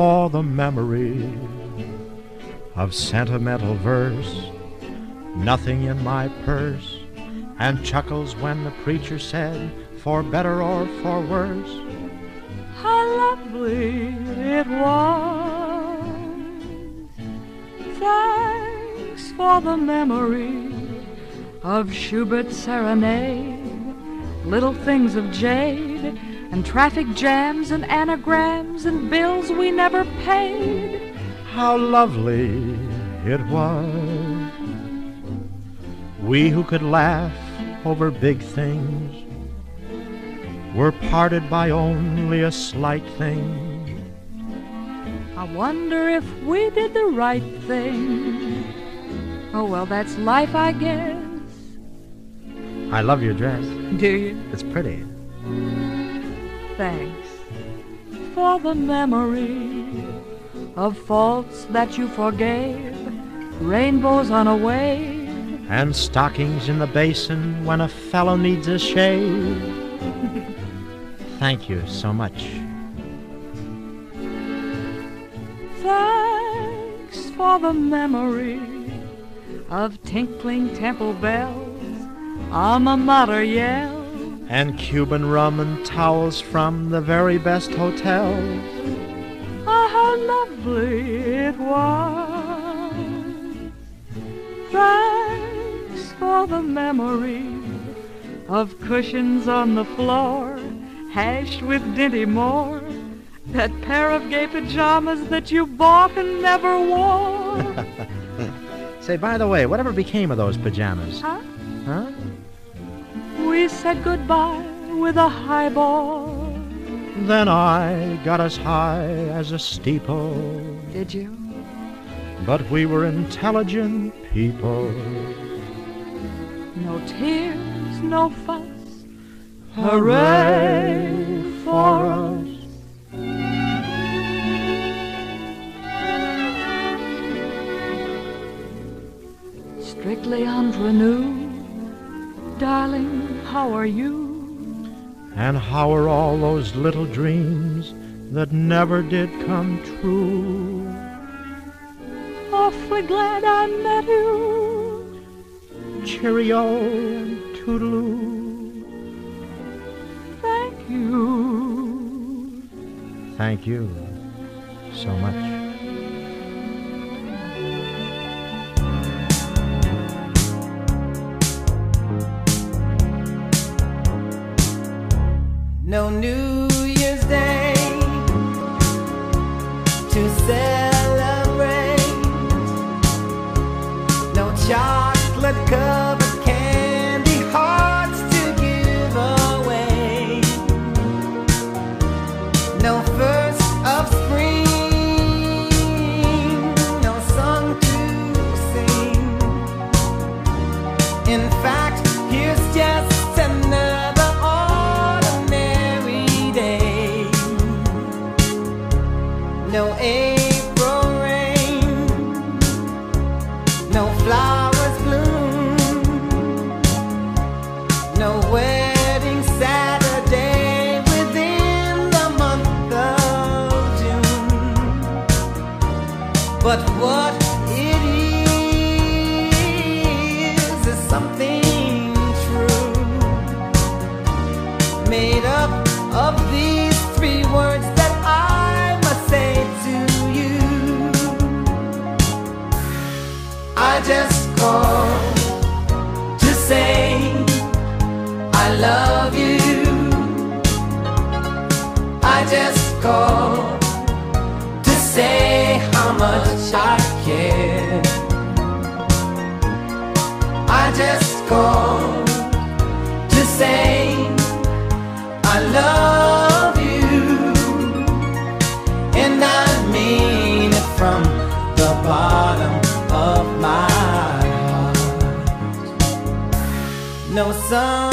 for the memory of sentimental verse, nothing in my purse, and chuckles when the preacher said, for better or for worse. How lovely it was. Thanks for the memory of Schubert's serenade, little things of jade, and traffic jams and anagrams and bills we never paid. How lovely it was. We who could laugh over big things were parted by only a slight thing. I wonder if we did the right thing. Oh, well, that's life, I guess. I love your dress. Do you? It's pretty. Thanks for the memory of faults that you forgave, rainbows on a wave, And stockings in the basin when a fellow needs a shave. Thank you so much. Thanks for the memory of tinkling temple bells, alma mater yell, And Cuban rum and towels from the very best hotels. ah, how lovely it was. Thanks for the memory of cushions on the floor, hashed with Dinty Moore, that pair of gay pajamas that you bought and never wore. Say, by the way, whatever became of those pajamas? huh? Huh? We said goodbye with a highball. Then I got as high as a steeple. Did you? But we were intelligent people. No tears, no fuss. Hooray for us. Strictly unrenewed. Darling, how are you? And how are all those little dreams that never did come true? Awfully glad I met you. Cheerio and toodaloo. Thank you. Thank you so much. But what it is is something true, made up of these three words that I must say to you. I just called to say I love you. I just called to say I. Just called to say I love you, and I mean it from the bottom of my heart. No summer's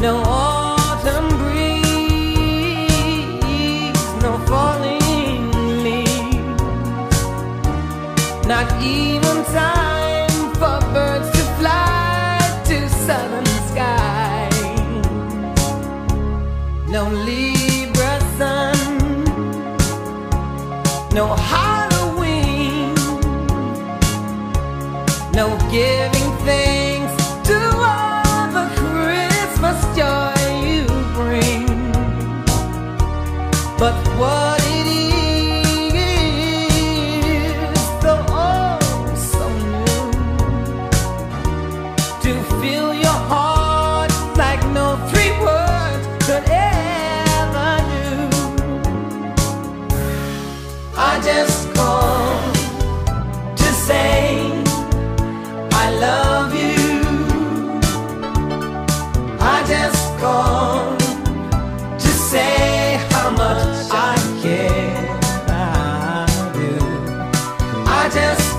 no autumn breeze, no falling leaves, not even time for birds to fly to southern skies, no Libra sun, no high. But what it is,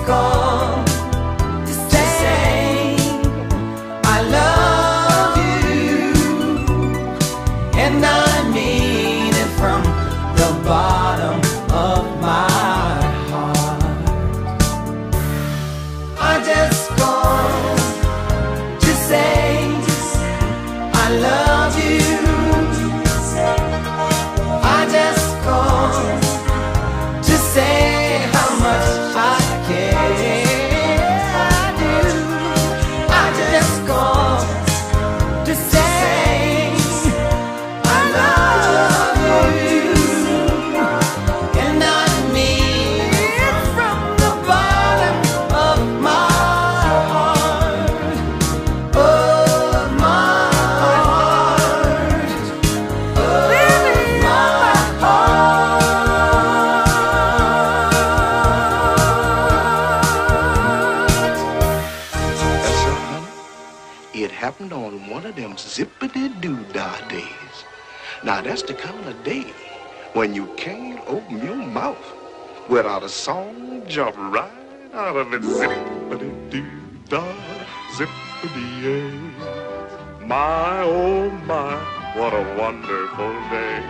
God. One of them zippity doo dah days. Now that's the kind of day when you can't open your mouth without a song jump right out of it. Zippity doo dah, zippity yay. My oh my, what a wonderful day.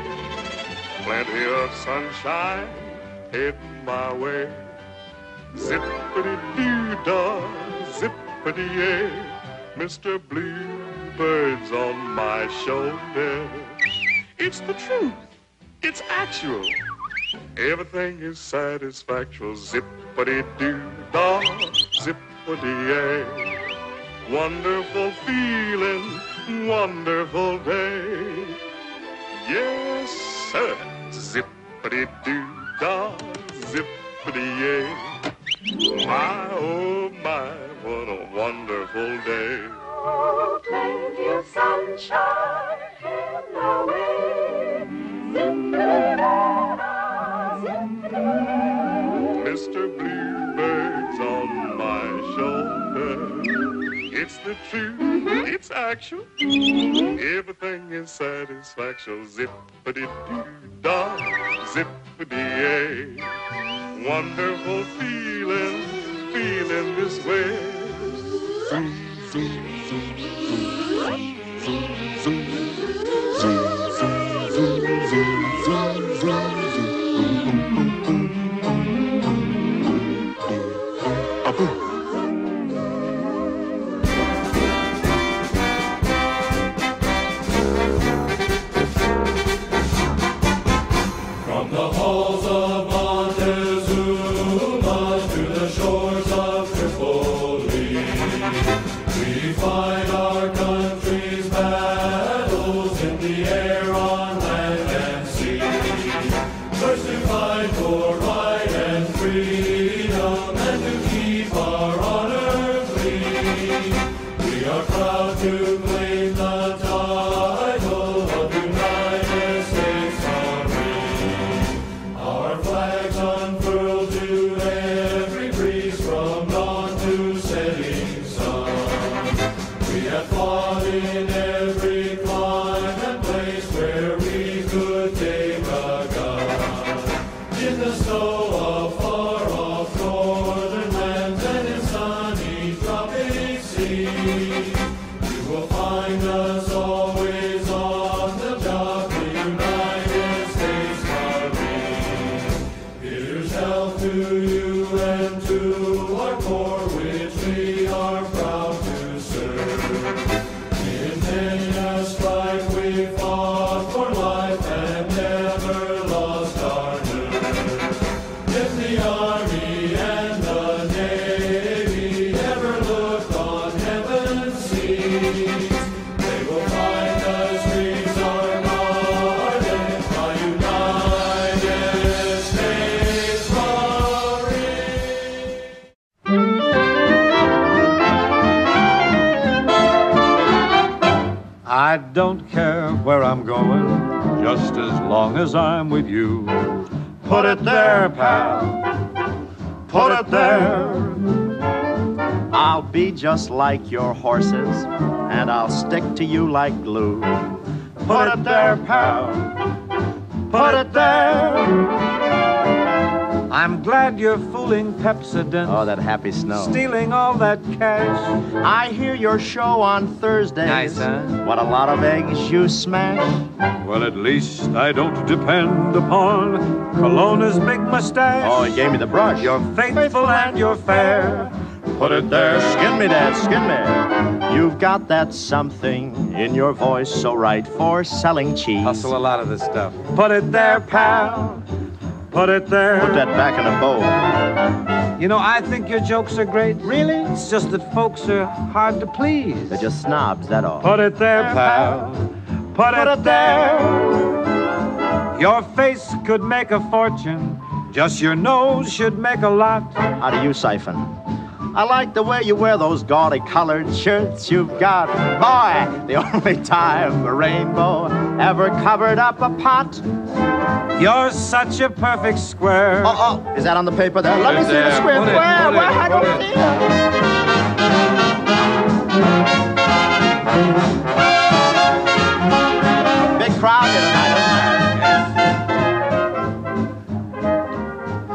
Plenty of sunshine heading my way. Zippity doo dah, zippity Bluebird's on my shoulder. It's the truth. It's actual. Everything is satisfactual. Zippity doo dah, zippity yay. Wonderful feeling, wonderful day. Yes, sir. Zippity doo dah, zippity yay. My, oh my, what a wonderful day. Plenty of sunshine in the way. Mr. Bluebird's on my shoulder. It's the truth, mm-hmm. it's actual. Mm-hmm. Everything is satisfaction. Zippity doo dah, zippity yay. Wonderful feeling, feeling this way. Zoom, zoom, and to I don't care where I'm going, just as long as I'm with you. Put it there, pal. Put it there. I'll be just like your horses, and I'll stick to you like glue. Put it there, pal. Put it there. I'm glad you're fooling Pepsodent. Oh, that happy snow. Stealing all that cash. I hear your show on Thursdays. Nice, huh? What a lot of eggs you smash. Well, at least I don't depend upon Colonna's big mustache. Oh, he gave me the brush. You're faithful and you're fair. Put it there. Skin me, Dad, skin me. You've got that something in your voice so right for selling cheese. Hustle a lot of this stuff. Put it there, pal. Put it there. Put that back in a bowl. You know, I think your jokes are great. Really? It's just that folks are hard to please. They're just snobs, that all. Put it there, pal. Put, it, there. Your face could make a fortune. Just your nose should make a lot. How do you siphon? I like the way you wear those gaudy colored shirts you've got. Boy, the only time a rainbow ever covered up a pot. You're such a perfect square. Oh, oh, is that on the paper there? Let me see the square. Put Where? it, Where? I don't see it. Big crowd here tonight,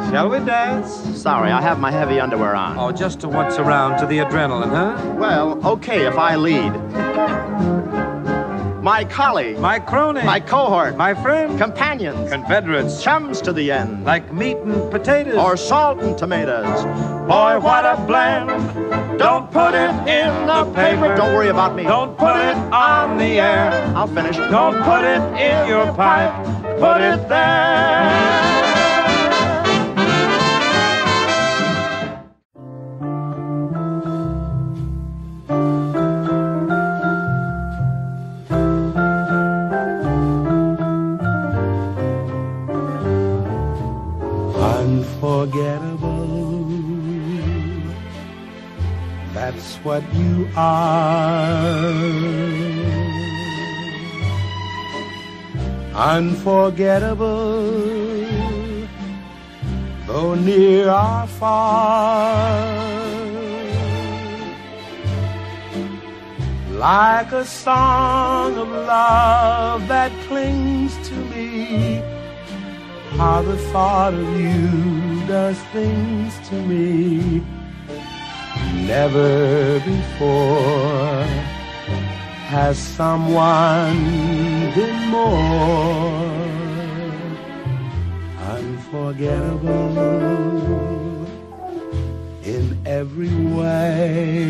Shall we dance? Sorry, I have my heavy underwear on. Oh, just to once around to the adrenaline, huh? Well, okay if I lead. My colleague, My crony. my cohort, my friend. companions, Confederates. chums to the end. Like meat and potatoes. or salt and tomatoes. Boy, what a blend. Don't put it in the paper. Don't worry about me. Don't put it on the air. I'll finish. Don't put it in your pipe. Put it there. What you are. Unforgettable. Though near or far. Like a song of love that clings to me how the thought of you does things to me never before has someone been more unforgettable in every way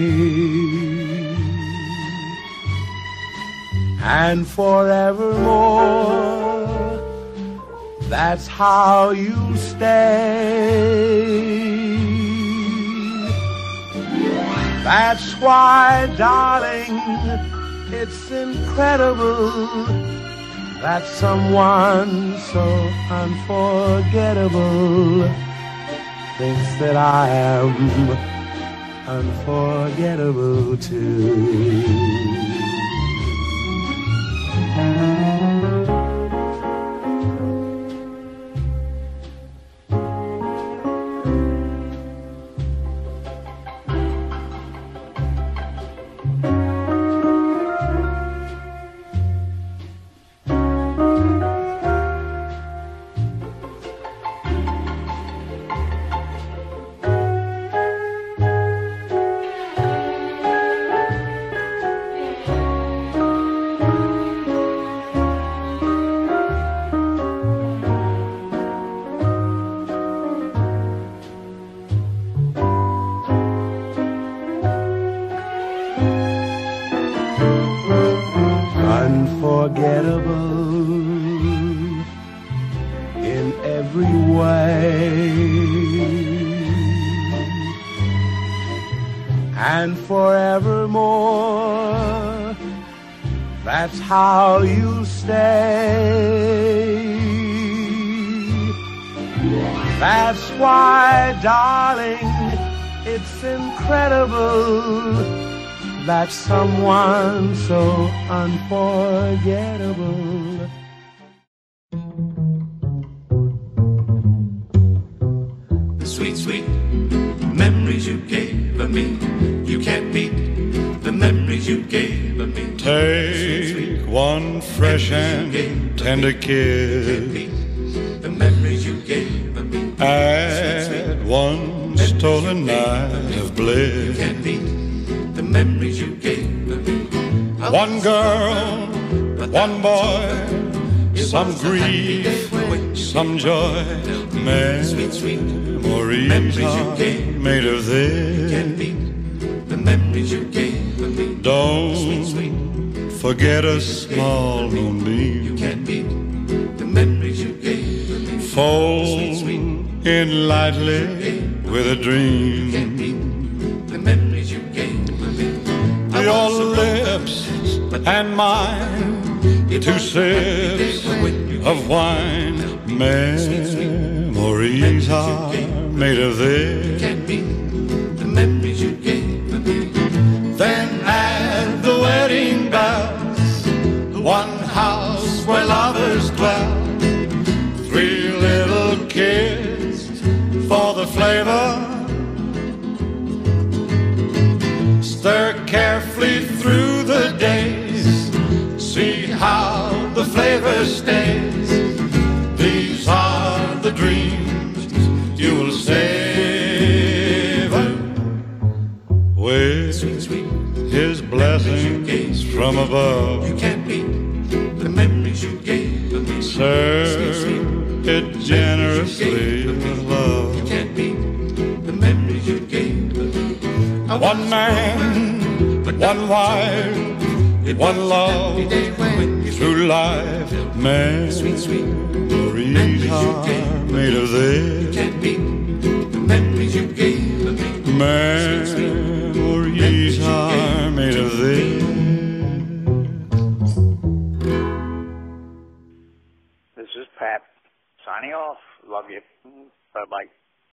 and forevermore that's how you stay. That's why, darling, it's incredible that someone so unforgettable thinks that I am unforgettable too. in every way. And forevermore, that's how you'll stay. That's why, darling, it's incredible that someone so unforgettable. The sweet, sweet memories you gave of me. You can't beat the memories you gave of me. Take one fresh and tender kiss. The memories you gave of me. Add one stolen night of bliss. Can't beat the memories you gave me. One girl, one boy, some grief, some joy. Memories are made of this. The memories you gave me. Don't forget a small moonbeam. Can't beat the memories you gave me. Fold in lightly with a dream. Your lips and mine, two sips of wine. Memories are made of this. The memories you gave me. Then add the wedding bells, one house These are the dreams you will savor with his blessings from above. You can't beat the memories you gave of me. Serve it generously with love. You can't beat the memories you gave of me. One man, one wife, one love through life. Memories are made of this. Can't beat the memories you gave me. Memories